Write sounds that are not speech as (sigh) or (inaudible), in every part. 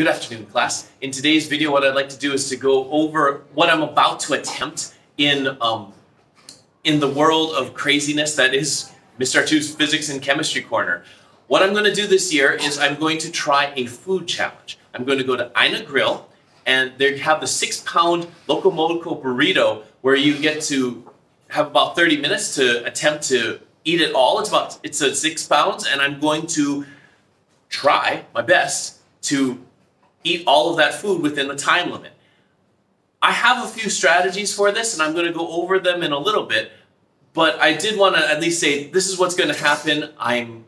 Good afternoon, class. In today's video, what I'd like to do is to go over what I'm about to attempt in, um, in the world of craziness that is Mr. Artu's Physics and Chemistry Corner. What I'm going to do this year is I'm going to try a food challenge. I'm going to go to Aina Grill, and they have the six-pound Loco Moco burrito where you get to have about 30 minutes to attempt to eat it all. It's about it's a six pounds, and I'm going to try my best to eat all of that food within the time limit. I have a few strategies for this, and I'm going to go over them in a little bit. But I did want to at least say this is what's going to happen. I'm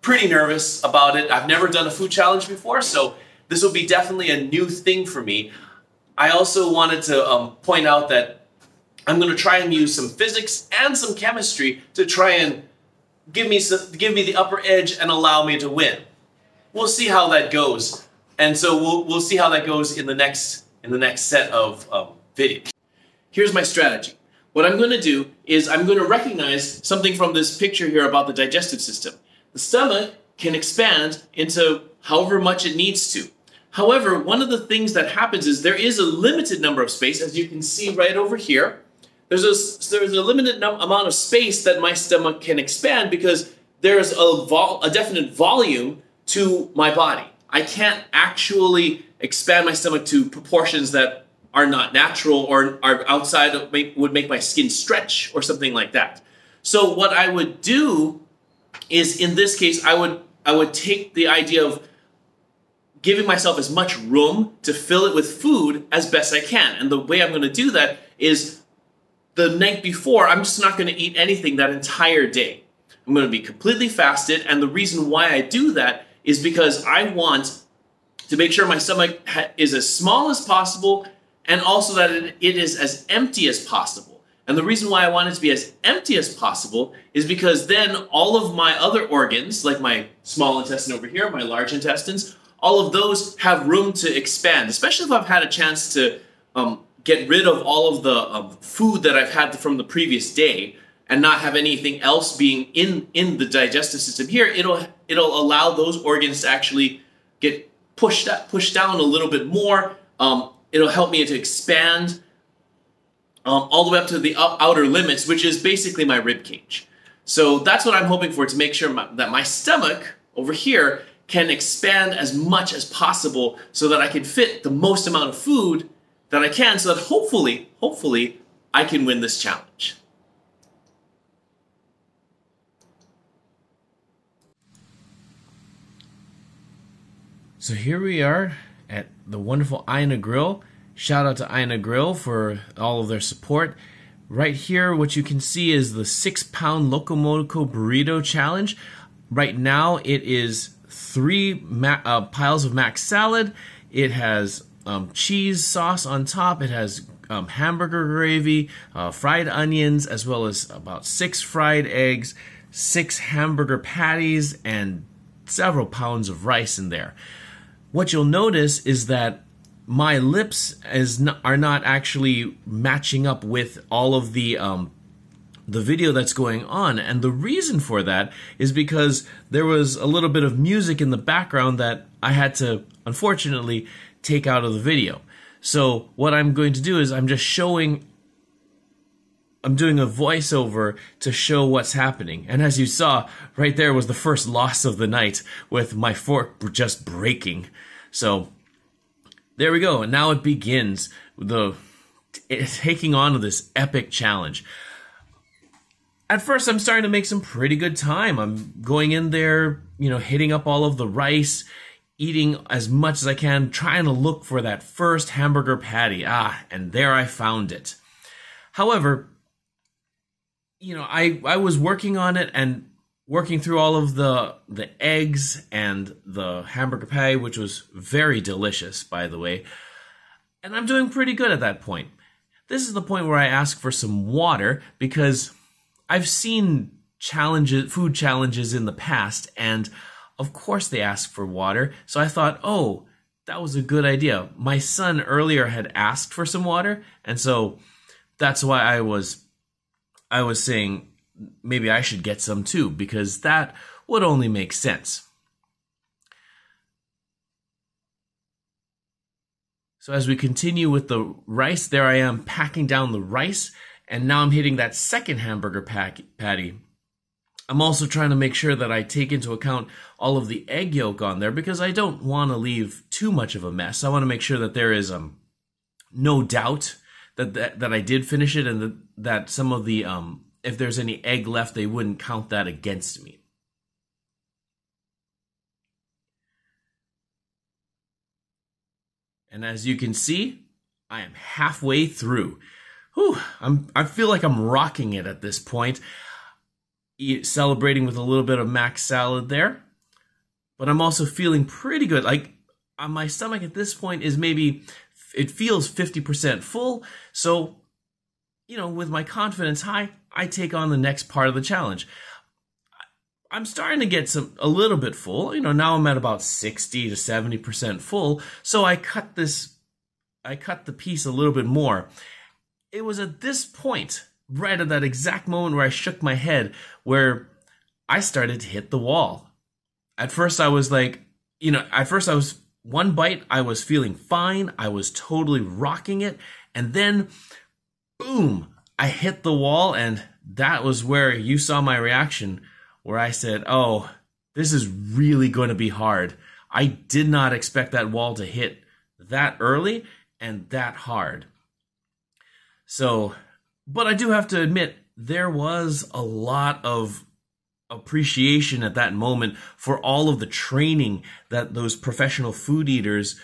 pretty nervous about it. I've never done a food challenge before, so this will be definitely a new thing for me. I also wanted to um, point out that I'm going to try and use some physics and some chemistry to try and give me some, give me the upper edge and allow me to win. We'll see how that goes, and so we'll we'll see how that goes in the next in the next set of um, videos. Here's my strategy. What I'm going to do is I'm going to recognize something from this picture here about the digestive system. The stomach can expand into however much it needs to. However, one of the things that happens is there is a limited number of space, as you can see right over here. There's a, there's a limited amount of space that my stomach can expand because there's a, a definite volume to my body. I can't actually expand my stomach to proportions that are not natural or are outside of make, would make my skin stretch or something like that. So what I would do is in this case I would I would take the idea of giving myself as much room to fill it with food as best I can. And the way I'm going to do that is the night before, I'm just not going to eat anything that entire day. I'm going to be completely fasted. And the reason why I do that is because I want to make sure my stomach is as small as possible and also that it is as empty as possible. And the reason why I want it to be as empty as possible is because then all of my other organs, like my small intestine over here, my large intestines, all of those have room to expand, especially if I've had a chance to um, get rid of all of the um, food that I've had from the previous day and not have anything else being in in the digestive system here it'll it'll allow those organs to actually get pushed pushed down a little bit more um, it'll help me to expand um, all the way up to the outer limits which is basically my rib cage so that's what I'm hoping for to make sure my, that my stomach over here can expand as much as possible so that I can fit the most amount of food that I can so that hopefully, hopefully, I can win this challenge. So here we are at the wonderful Aina Grill. Shout out to Aina Grill for all of their support. Right here, what you can see is the six pound Loco Moco Burrito Challenge. Right now, it is three uh, piles of mac salad. It has um, cheese sauce on top. It has um, hamburger gravy, uh, fried onions, as well as about six fried eggs, six hamburger patties, and several pounds of rice in there. What you'll notice is that my lips is are not actually matching up with all of the um, the video that's going on. And the reason for that is because there was a little bit of music in the background that I had to, unfortunately, take out of the video. So what I'm going to do is I'm just showing I'm doing a voiceover to show what's happening. And as you saw, right there was the first loss of the night with my fork just breaking. So there we go. And now it begins the taking on of this epic challenge. At first, I'm starting to make some pretty good time. I'm going in there, you know, hitting up all of the rice, eating as much as I can, trying to look for that first hamburger patty. Ah, and there I found it. However, you know, I, I was working on it and working through all of the the eggs and the hamburger patty, which was very delicious, by the way. And I'm doing pretty good at that point. This is the point where I ask for some water because I've seen challenges, food challenges in the past, and of course they ask for water. So I thought, oh, that was a good idea. My son earlier had asked for some water, and so that's why I was I was saying maybe I should get some too because that would only make sense. So as we continue with the rice, there I am packing down the rice, and now I'm hitting that second hamburger pack, patty. I'm also trying to make sure that I take into account all of the egg yolk on there because I don't want to leave too much of a mess. I want to make sure that there is um no doubt that that, that I did finish it and that, that some of the um if there's any egg left they wouldn't count that against me. And as you can see, I am halfway through. Whew, I'm I feel like I'm rocking it at this point eat, celebrating with a little bit of mac salad there. But I'm also feeling pretty good. Like uh, my stomach at this point is maybe it feels 50% full. So, you know, with my confidence high, I take on the next part of the challenge. I'm starting to get some a little bit full. You know, now I'm at about 60 to 70% full. So I cut this I cut the piece a little bit more. It was at this point right at that exact moment where I shook my head, where I started to hit the wall. At first, I was like, you know, at first, I was one bite, I was feeling fine. I was totally rocking it. And then, boom, I hit the wall. And that was where you saw my reaction, where I said, oh, this is really going to be hard. I did not expect that wall to hit that early and that hard. So but I do have to admit, there was a lot of appreciation at that moment for all of the training that those professional food eaters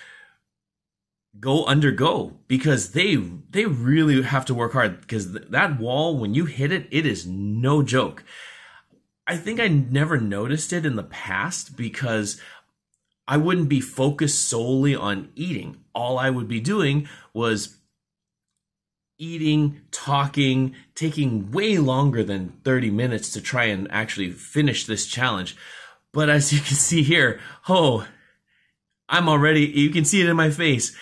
go undergo because they they really have to work hard because that wall when you hit it it is no joke. I think i never noticed it in the past because i wouldn't be focused solely on eating. All i would be doing was eating, talking, taking way longer than 30 minutes to try and actually finish this challenge. But as you can see here, oh, I'm already, you can see it in my face.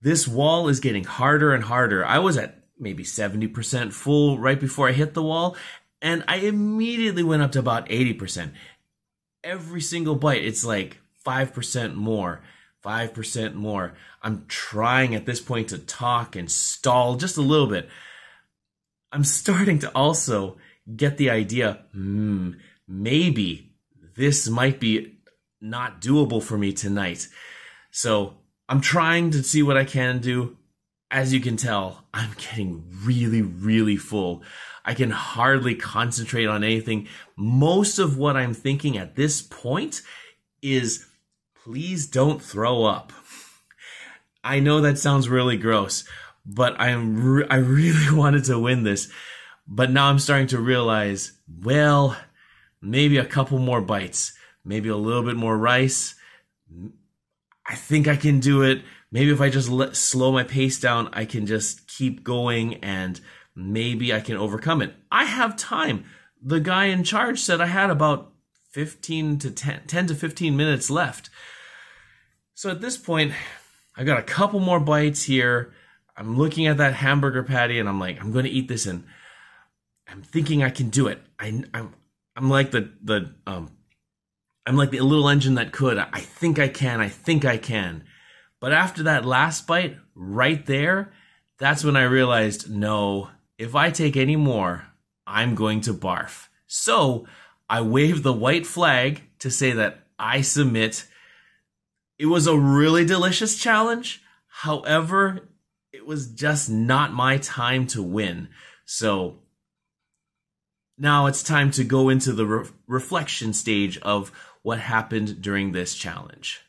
This wall is getting harder and harder. I was at maybe 70% full right before I hit the wall, and I immediately went up to about 80%. Every single bite, it's like 5% more. 5% more. I'm trying at this point to talk and stall just a little bit. I'm starting to also get the idea hmm, maybe this might be not doable for me tonight. So I'm trying to see what I can do. As you can tell, I'm getting really, really full. I can hardly concentrate on anything. Most of what I'm thinking at this point is please don't throw up. I know that sounds really gross, but I'm re- I really (laughs) wanted to win this. But now I'm starting to realize, well, maybe a couple more bites, maybe a little bit more rice. I think I can do it. Maybe if I just let, slow my pace down, I can just keep going and maybe I can overcome it. I have time. The guy in charge said I had about 15 to 10, 10 to 15 minutes left. So at this point, I've got a couple more bites here. I'm looking at that hamburger patty and I'm like, I'm going to eat this and I'm thinking I can do it. I, I'm, I'm like the, the, um, I'm like the little engine that could. I think I can. I think I can. But after that last bite, right there, that's when I realized no, if I take any more, I'm going to barf. So I waved the white flag to say that I submit it was a really delicious challenge. However, it was just not my time to win. So now it's time to go into the re- reflection stage of what happened during this challenge.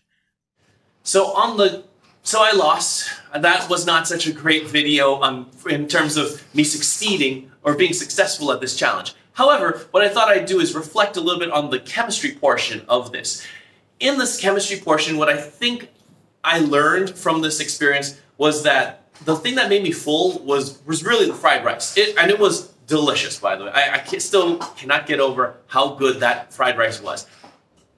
So on the so I lost. That was not such a great video um, in terms of me succeeding or being successful at this challenge. However, what I thought I'd do is reflect a little bit on the chemistry portion of this in this chemistry portion, what I think I learned from this experience was that the thing that made me full was was really the fried rice, it, and it was delicious. By the way, I, I can, still cannot get over how good that fried rice was.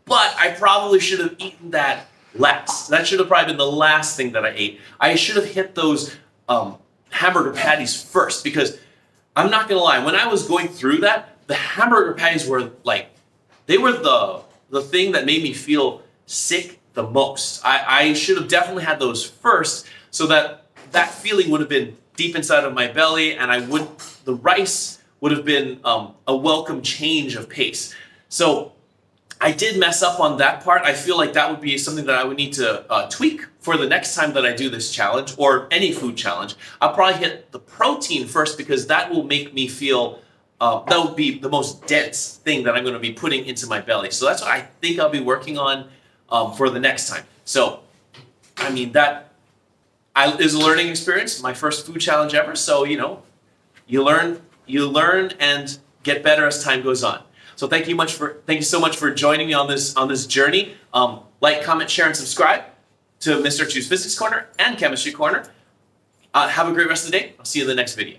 But I probably should have eaten that last. That should have probably been the last thing that I ate. I should have hit those um, hamburger patties first because I'm not gonna lie. When I was going through that, the hamburger patties were like they were the the thing that made me feel sick the most. I, I should have definitely had those first so that that feeling would have been deep inside of my belly, and I would the rice would have been um, a welcome change of pace. So I did mess up on that part. I feel like that would be something that I would need to uh, tweak for the next time that I do this challenge or any food challenge. I'll probably hit the protein first because that will make me feel. Uh, that would be the most dense thing that I'm going to be putting into my belly. So that's what I think I'll be working on um, for the next time. So, I mean that I, is a learning experience. My first food challenge ever. So you know, you learn, you learn, and get better as time goes on. So thank you much for thank you so much for joining me on this on this journey. Um, like, comment, share, and subscribe to Mr. Chu's Physics Corner and Chemistry Corner. Uh, have a great rest of the day. I'll see you in the next video.